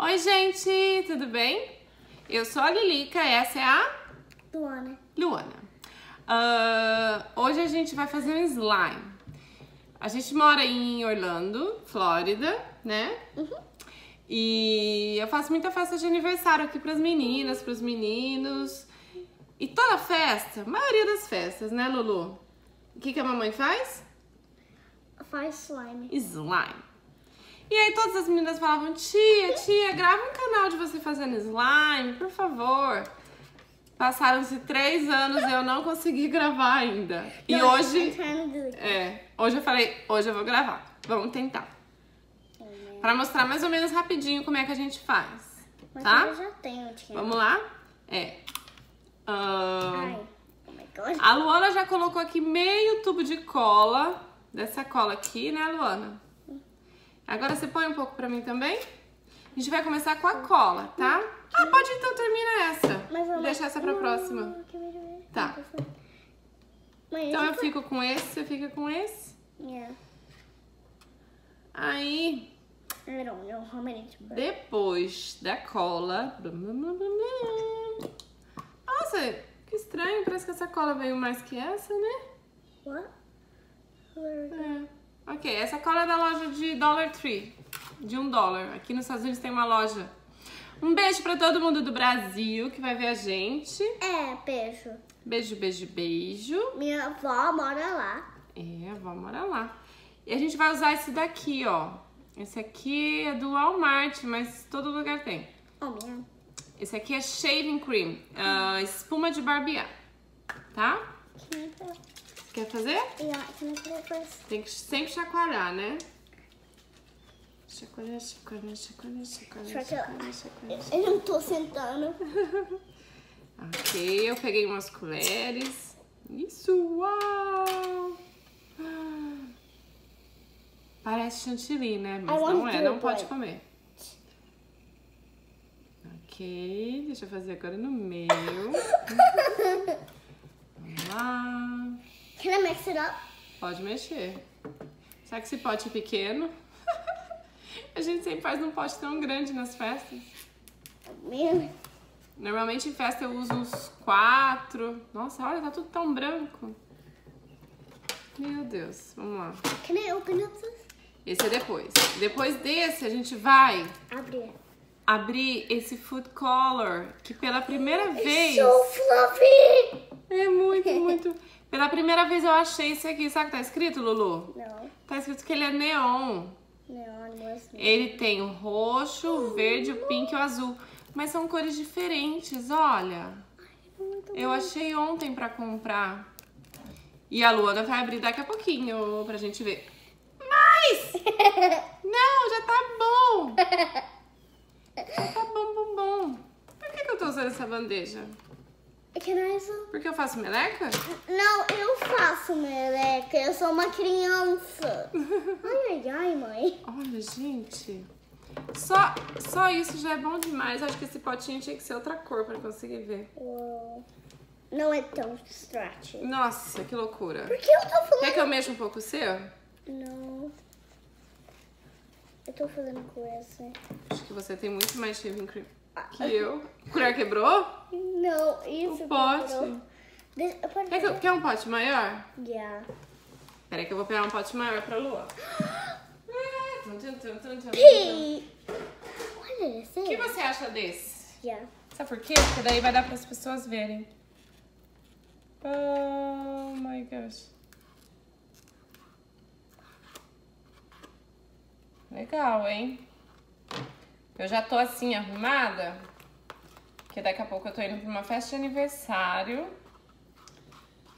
Oi, gente, tudo bem? Eu sou a Lilica, essa é a Luana. Luana. Ah, hoje a gente vai fazer um slime. A gente mora em Orlando, Flórida, né? E eu faço muita festa de aniversário aqui pras meninas, pros meninos. E toda festa, a maioria das festas, né, Lulu? O que, que a mamãe faz? Faz slime. slime. E aí todas as meninas falavam, tia, tia, grava um canal de você fazendo slime, por favor. Passaram-se três anos e eu não consegui gravar ainda. E No, hoje, é, hoje eu falei, hoje eu vou gravar. Vamos tentar. Pra mostrar mais ou menos rapidinho como é que a gente faz. Mas Tá? eu já tenho, tia. Vamos lá? É. Ai. God. a Luana já colocou aqui meio tubo de cola, dessa cola aqui, né, Luana? Agora você põe um pouco pra mim também? A gente vai começar com a cola, tá? Ah, pode então, termina essa. Mas Deixa essa pra não, próxima. Tá. Então eu fico com esse, você fica com esse. Yeah. Aí, depois da cola... Nossa, que estranho, parece que essa cola veio mais que essa, né? What? É. Ok, essa cola é da loja de Dollar Tree, de um dólar. Aqui nos Estados Unidos tem uma loja. Um beijo pra todo mundo do Brasil que vai ver a gente. É, beijo. Beijo, beijo, beijo. Minha avó mora lá. É, a avó mora lá. E a gente vai usar esse daqui, ó. Esse aqui é do Walmart, mas todo lugar tem. Oh, man. Esse aqui é shaving cream, ah, espuma de barbear, tá? I put Quer fazer? Tem que sempre chacoalhar, né? Chacoalhar, chacoalhar, chacoalhar, chacoalhar, chacoalhar, chacoalhar. Eu não tô sentando. Ok, eu peguei umas colheres. Isso, uau! Parece chantilly, né? Mas não é, não pode comer. Ok, deixa eu fazer agora no meio. Vamos lá. Can I mix it up? Pode mexer. Será que esse pote é pequeno? A gente sempre faz num pote tão grande nas festas. Man. Normalmente em festa eu uso uns quatro. Nossa, olha, tá tudo tão branco. Meu Deus, vamos lá. Can I open up this? Esse é depois. Depois desse, a gente vai Abrir. abrir esse food color, que pela primeira vez... So fluffy! É muito, muito... Pela primeira vez eu achei esse aqui. Sabe o que tá escrito, Lulu? No. Tá escrito que ele é neon. No, was Ele tem o roxo, o verde, o pink e o azul. Mas são cores diferentes, olha. Eu achei ontem pra comprar. E a Luana vai abrir daqui a pouquinho pra gente ver. Mas! Não, já tá bom! Já tá bom, bom, bom. Por que, que eu tô usando essa bandeja? Porque eu faço meleca? Não, eu faço meleca. Eu sou uma criança. Ai, ai, ai, mãe. Olha, gente. Só, só isso já é bom demais. Acho que esse potinho tinha que ser outra cor pra conseguir ver. Uou. Não é tão distrating. Nossa, que loucura. Por que eu tô falando? Quer que eu mexa um pouco o seu? Não. Eu tô fazendo com esse. Acho que você tem muito mais shaving cream que eu. A colher quebrou? Não, isso O pote. quebrou. Quer, que quer um pote maior? Yeah. Peraí que eu vou pegar um pote maior pra Lua. Tum, tum, tum, tum, tum. P. What did it O que você acha desse? Yeah. Sabe por quê? Porque daí vai dar para as pessoas verem. Oh my gosh. Legal, hein? Eu já tô assim arrumada. Que daqui a pouco eu tô indo pra uma festa de aniversário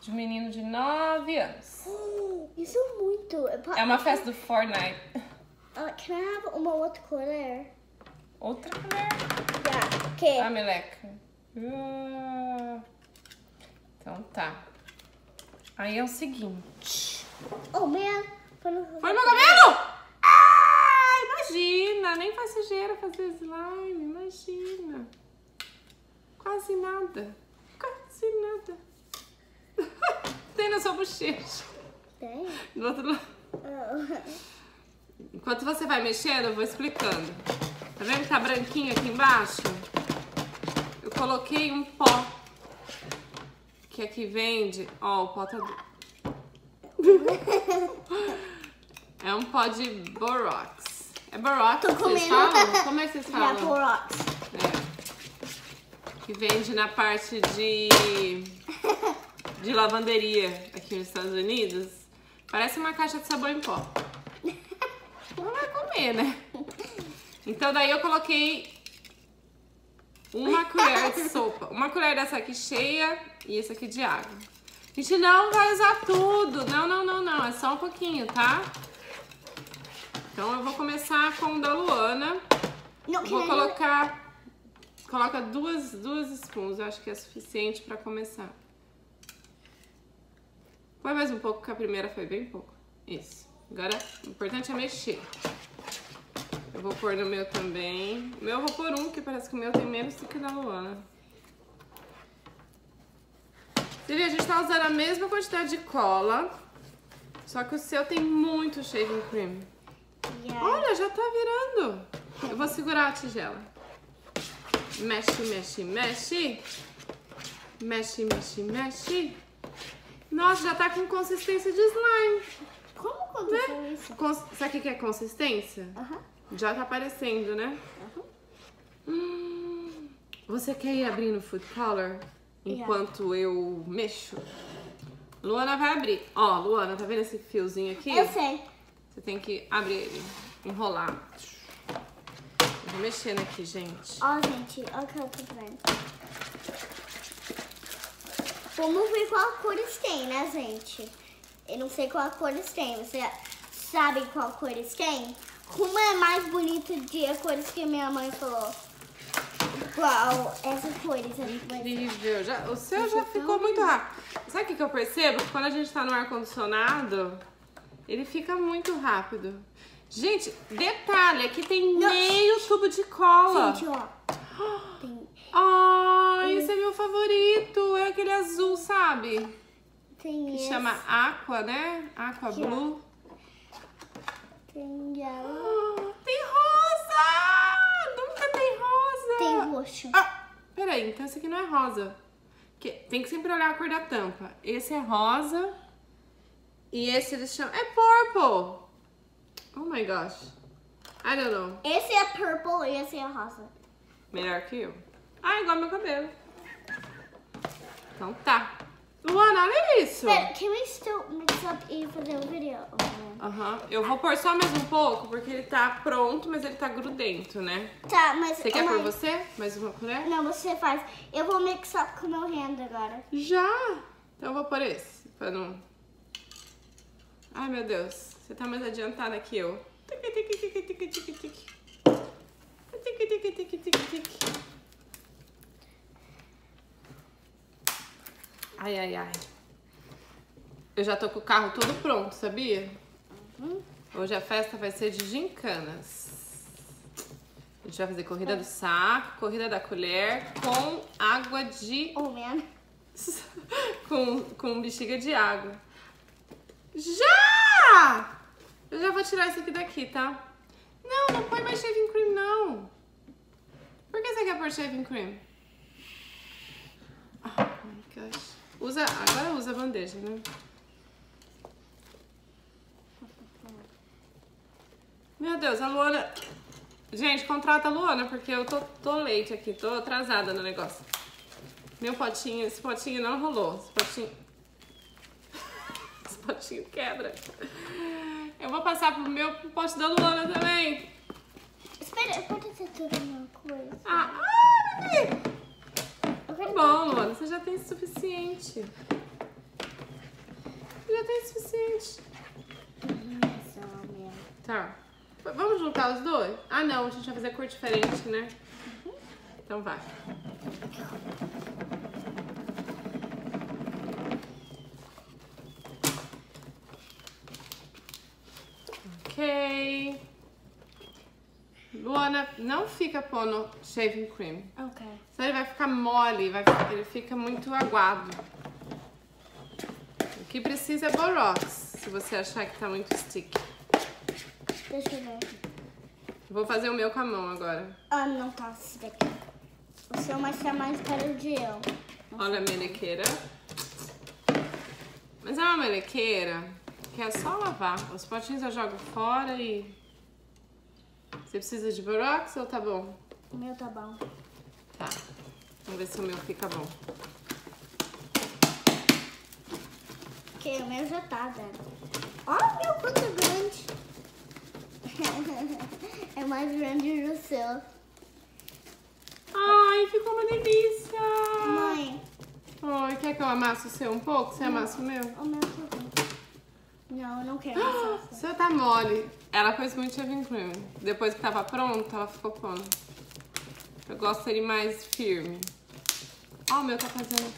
de um menino de 9 anos. Isso é muito. É uma festa do Fortnite. Uh, can I have uma outra colher? Outra colher. Yeah. Okay. Ah, meleca. Ah. Então tá. Aí é o seguinte. Oh, man. Foi no... Foi no cabelo? Imagina. Nem faz sujeira fazer slime. Imagina. Quase nada. Quase nada. Tem na sua bochecha. Tem? Do outro lado. Enquanto você vai mexendo, eu vou explicando. Tá vendo que tá branquinho aqui embaixo? Eu coloquei um pó que aqui vende. Ó, o pó tá. é um pó de Borox. É Borox Tô comendo. falam? Como é que vocês falam? Clorox. É. Que vende na parte de, de lavanderia aqui nos Estados Unidos. Parece uma caixa de sabão em pó. Não vai comer, né? Então daí eu coloquei uma colher de sopa. Uma colher dessa aqui cheia e essa aqui de água. A gente não vai usar tudo. Não, não, não, não. É só um pouquinho, tá? Então eu vou começar com o da Luana. Não, Vou colocar. Coloca duas, duas spoons, eu acho que é suficiente pra começar. Põe mais um pouco, que a primeira foi bem pouco. Isso. Agora, o importante é mexer. Eu vou pôr no meu também. O meu eu vou pôr um, que parece que o meu tem menos do que o da Luana. Você vê, a gente tá usando a mesma quantidade de cola, só que o seu tem muito shaving cream. Yeah. Olha, já tá virando. Eu vou segurar a tigela. Mexe, mexe, mexe. Mexe, mexe, mexe. Nossa, já tá com consistência de slime. Como aconteceu Né? isso? Cons- Sabe o que é consistência? Aham. Já tá aparecendo, né? Hum, Você quer ir abrindo food color enquanto eu mexo? Luana vai abrir. Ó, Luana, tá vendo esse fiozinho aqui? Eu sei. Você tem que abrir ele, enrolar. Eu vou mexendo aqui, gente. Ó, gente, olha o que eu tô vendo. Vamos ver qual cores tem, né, gente? Eu não sei qual cores tem. Você sabe qual cores tem? Uma é mais bonita de cores que minha mãe falou. Qual essas cores. Incrível. Já, o seu já eu ficou muito rápido. Sabe o que, que eu percebo? Quando a gente tá no ar-condicionado, ele fica muito rápido. Gente, detalhe, aqui tem meio tubo de cola. Gente, ó. Tem, Ai, esse é meu favorito. É aquele azul, sabe? tem Que esse, chama Aqua, né? Aqua Aqui, ó. Blue. tem yellow, Ah, Tem rosa! Nunca tem rosa! tem roxo. Ah, peraí, então esse aqui não é rosa. Tem que sempre olhar a cor da tampa. Esse é rosa. E esse eles chamam. É purple! Oh my gosh. I don't know. Esse é purple e esse é rosa. Melhor que eu. Ah, igual meu cabelo. Então tá. Luana, olha isso. But can we still mix up e fazer o vídeo? Aham. Eu vou pôr só mais um pouco, porque ele tá pronto, mas ele tá grudento, né? Tá, mas... Você quer por você? Mais uma colher? Não, você faz. Eu vou mix up com o meu hand agora. Já! Então eu vou pôr esse, pra não... Ai, meu Deus. Você tá mais adiantada que eu. Ai, ai, ai. Eu já tô com o carro todo pronto, sabia? Hoje a festa vai ser de gincanas. A gente vai fazer corrida do saco, corrida da colher com água de Oh, man. com, com bexiga de água. Já! Eu já vou tirar isso aqui daqui, tá? Não, não põe mais shaving cream, não. Por que você quer pôr shaving cream? Oh my gosh. Usa, agora usa a bandeja, né? Meu Deus, a Luana... Gente, contrata a Luana, porque eu tô, tô late aqui, tô atrasada no negócio. Meu potinho, esse potinho não rolou. Esse potinho. Quebra. Eu vou passar pro meu pro pote da Luana também. Espera, pode ser tudo uma coisa. Ah, ah bebê. Eu Tá bom, Luana, você já tem o suficiente. Você já tem o suficiente. Tá. Vamos juntar os dois? Ah, não, a gente vai fazer cor diferente, né? Então vai. Luana, não fica pondo shaving cream. Ok. Senão ele vai ficar mole, vai, ele fica muito aguado. O que precisa é Borox, se você achar que tá muito sticky. Deixa eu ver. Vou fazer o meu com a mão agora. Ah, não tá esse daqui. O seu vai ser mais caro de eu. Olha a melequeira. Mas é uma melequeira que é só lavar. Os potinhos eu jogo fora e... Você precisa de borax ou tá bom? O meu tá bom. Tá. Vamos ver se o meu fica bom. Porque o meu já tá, Dani. Olha o meu quanto é grande. é mais grande do seu. Ai, ficou uma delícia! Mãe, Oi, quer que eu amasse o seu um pouco? Você amassa o meu? o meu tá. Não, eu não quero Ah, seu tá mole. Ela pôs muito shaving cream. Depois que tava pronto, ela ficou pondo. Eu gosto dele mais firme. Ó, o meu tá fazendo...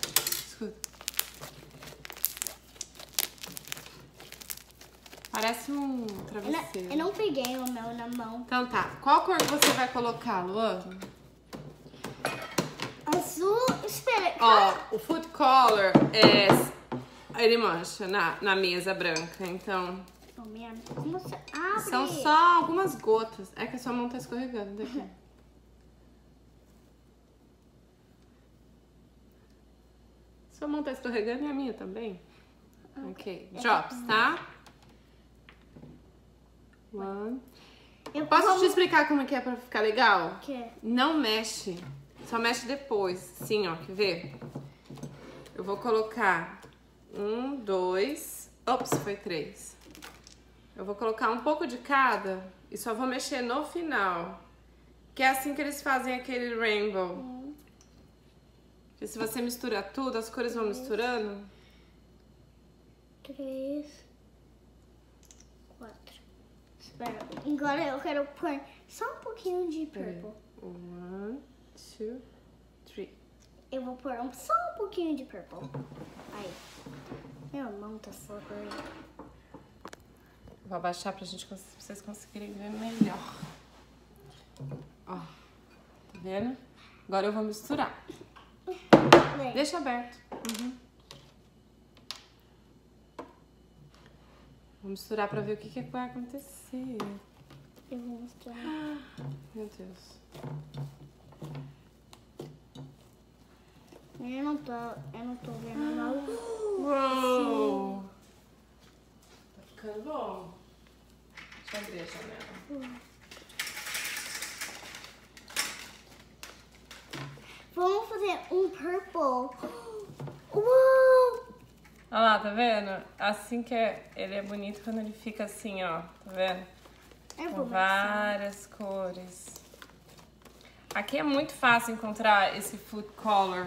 Escuta. Parece um Eu não, travesseiro. eu não peguei o meu na mão. Então tá. Qual cor que você vai colocar, Luana? Azul, espera. Ó, o food color é... Ele mancha na, na mesa branca, então... São só algumas gotas. É que a sua mão tá escorregando daqui. Sua mão tá escorregando e a minha também. Ok. Drops, tá? One. Eu Posso como te explicar como que é pra ficar legal? que é? Não mexe. Só mexe depois. Sim, ó. Quer ver? Eu vou colocar um, dois. Ops, foi três. Eu vou colocar um pouco de cada e só vou mexer no final. Que é assim que eles fazem aquele rainbow. Porque se você mistura tudo, as cores vão misturando. Três, quatro. Espera, agora eu quero pôr só um pouquinho de purple. One, two. Eu vou pôr um, só um pouquinho de purple. Aí. Minha mão tá slippery. Vou abaixar pra, gente, pra vocês conseguirem ver melhor. Ó, tá vendo? Agora eu vou misturar. Vem. Deixa aberto. Uhum. Vou misturar pra ver o que, que vai acontecer. Eu vou mostrar. Meu Deus. Eu não tô, eu não tô vendo nada. Uou! Tá ficando bom. Deixa eu abrir a janela. Vamos fazer um purple. Uou! Olha lá, tá vendo? Assim que é, ele é bonito quando ele fica assim, ó. Tá vendo? Eu Com várias cores. Aqui é muito fácil encontrar esse food color.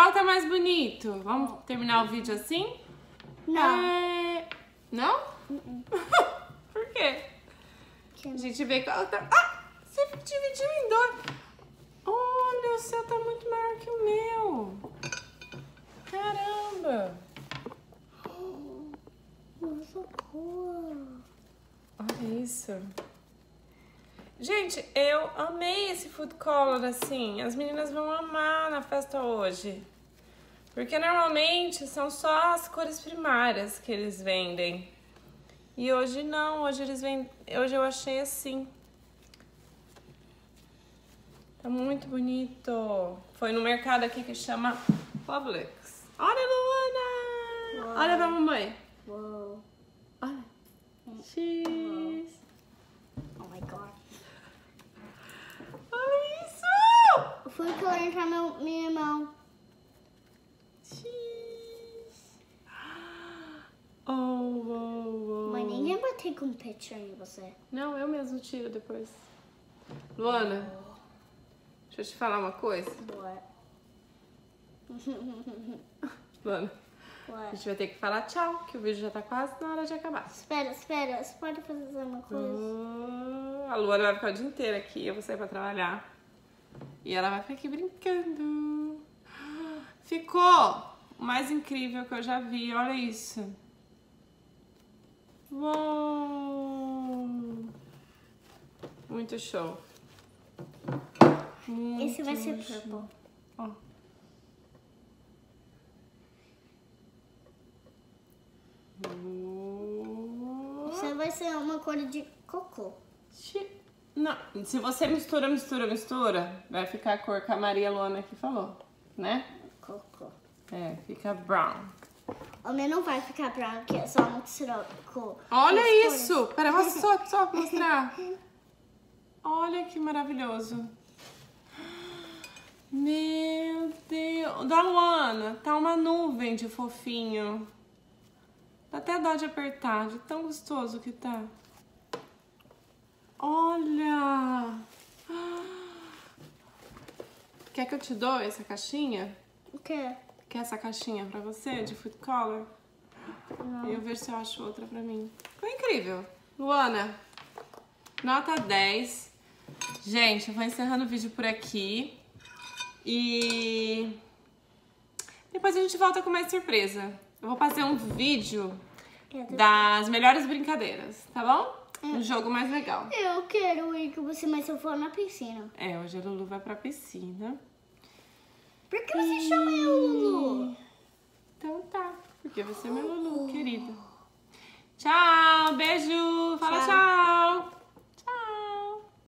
Qual tá mais bonito? Vamos terminar o vídeo assim? Não. É... Não? Por quê? A gente vê qual tá... Ah! Você dividiu em dois. Olha, o seu tá muito maior que o meu. Caramba. Nossa cor. Olha isso. Gente, eu amei esse food color assim. As meninas vão amar na festa hoje. Porque normalmente são só as cores primárias que eles vendem. E hoje não, hoje eles vendem, hoje eu achei assim. Tá muito bonito. Foi no mercado aqui que chama Publix. Olha, Luana! Uau. Olha pra mamãe. Uou. Olha. Oh my god. Olha isso! Eu fui colocar meu, minha mão. X. Oh, oh, oh. Mas ninguém vai ter um picture em você. Não, eu mesmo tiro depois. Luana, deixa eu te falar uma coisa. What? Luana, a What? gente vai ter que falar tchau, que o vídeo já tá quase na hora de acabar. Espera, espera. Você pode fazer uma coisa? Oh, a Luana vai ficar o dia inteiro aqui, eu vou sair pra trabalhar. E ela vai ficar aqui brincando. Ficou o mais incrível que eu já vi, olha isso. Uou! Muito show. Esse vai ser Muito show. purple. Ó. Você vai ser uma cor de cocô. Não, se você mistura, mistura, mistura, vai ficar a cor que a Maria Luana aqui falou, né? Cocô. É, fica brown. O meu não vai ficar branco, porque é só misturou com Olha isso! cores. Pera, vou só, só mostrar. Olha que maravilhoso. Meu Deus. Da Luana, tá uma nuvem de fofinho. Dá até dó de apertar, de tão gostoso que tá. Olha! Quer que eu te dou essa caixinha? O quê? Quer essa caixinha pra você, de food color? Eu ver se eu acho outra pra mim. Foi incrível. Luana, nota 10. Gente, eu vou encerrando o vídeo por aqui. E depois a gente volta com mais surpresa. Eu vou fazer um vídeo das melhores brincadeiras, tá bom? um jogo mais legal. Eu quero ir com você, mas eu vou na piscina. É, hoje a Lulu vai pra piscina. Por que você e... chama eu Lulu? Então tá, porque você é meu Lulu, querida. Tchau, beijo, fala tchau. tchau.